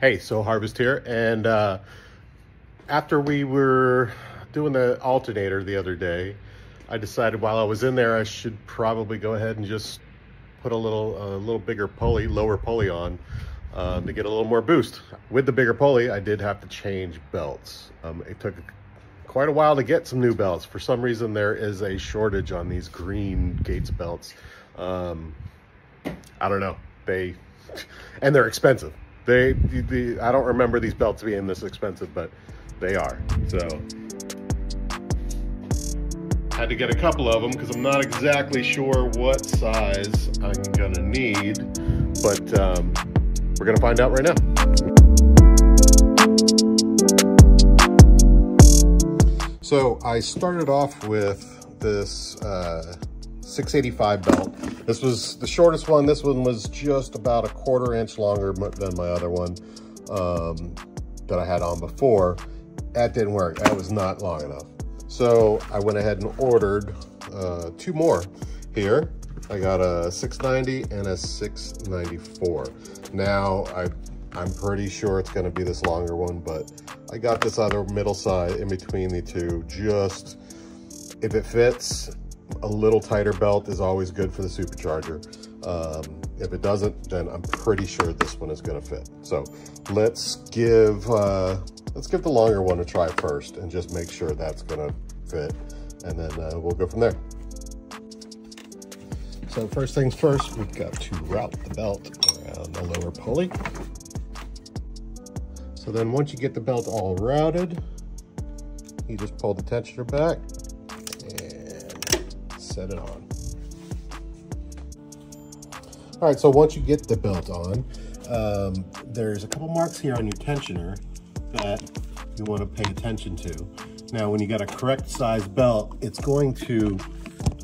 Hey, so Harvest here, and uh, after we were doing the alternator the other day, I decided while I was in there, I should probably go ahead and just put a little, a little bigger pulley, lower pulley on uh, to get a little more boost. With the bigger pulley, I did have to change belts. Um, it took quite a while to get some new belts. For some reason, there is a shortage on these green Gates belts. Um, I don't know. They, and they're expensive. They, the, I don't remember these belts being this expensive, but they are. So had to get a couple of them because I'm not exactly sure what size I'm gonna need, but um, we're gonna find out right now. So I started off with this uh, 685 belt. This was the shortest one. This one was just about a quarter inch longer than my other one um, that I had on before. That didn't work. That was not long enough. So I went ahead and ordered uh, two more here. I got a 690 and a 694. Now I, I'm pretty sure it's gonna be this longer one, but I got this other middle side in between the two. Just, if it fits, a little tighter belt is always good for the supercharger. Um, if it doesn't, then I'm pretty sure this one is gonna fit. So let's give, uh, let's give the longer one a try first and just make sure that's gonna fit. And then uh, we'll go from there. So first things first, we've got to route the belt around the lower pulley. So then once you get the belt all routed, you just pull the tensioner back set it on. All right, so once you get the belt on, um, there's a couple marks here on your tensioner that you want to pay attention to. Now, when you got a correct size belt, it's going to,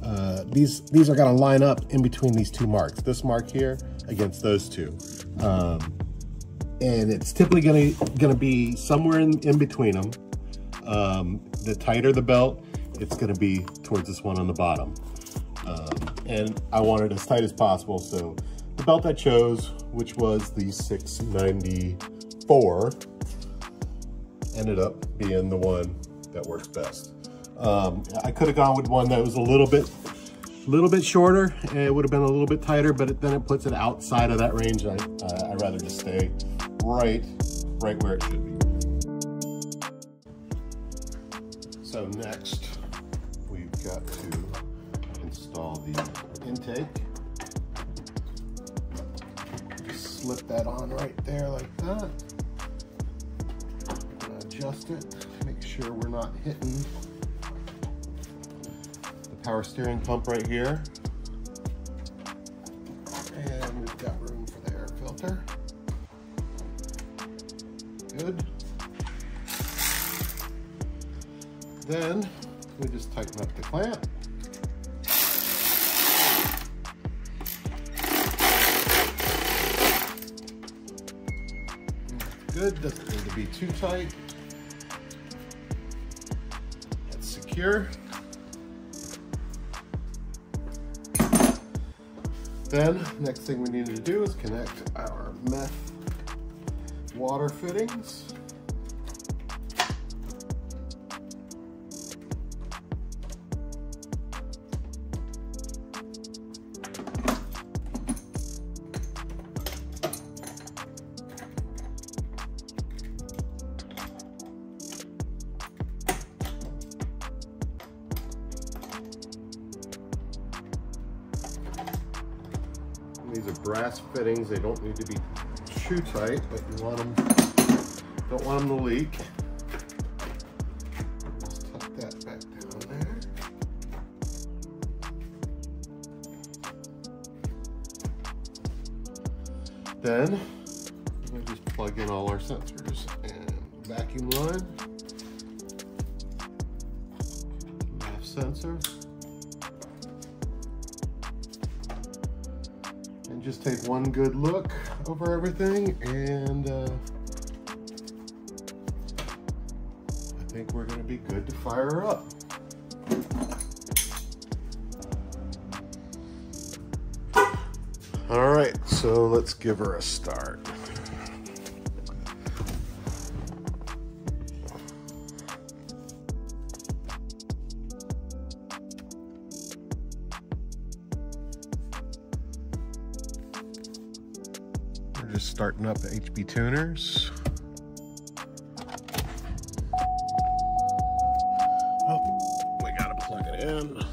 uh, these, these are going to line up in between these two marks. This mark here against those two. Um, and it's typically going to be somewhere in, in between them. Um, the tighter the belt, it's going to be towards this one on the bottom. Um, and I want it as tight as possible. So the belt I chose, which was the 694, ended up being the one that works best. Um, I could have gone with one that was a little bit little bit shorter it would have been a little bit tighter but it, then it puts it outside of that range I, uh, I'd rather just stay right right where it should be so next got to install the intake. Slip that on right there like that. Adjust it, make sure we're not hitting the power steering pump right here. And we've got room for the air filter. Good. Then we just tighten up the clamp. good, doesn't need to be too tight. It's secure. Then, next thing we need to do is connect our meth water fittings. These are brass fittings. They don't need to be too tight, but you want them, don't want them to leak. Just tuck that back down there. Then we just plug in all our sensors and vacuum line, MAF sensor. Just take one good look over everything and uh, I think we're to be good to fire her up. All right, so let's give her a start. We're just starting up the HP Tuners. Oh, we gotta plug it in.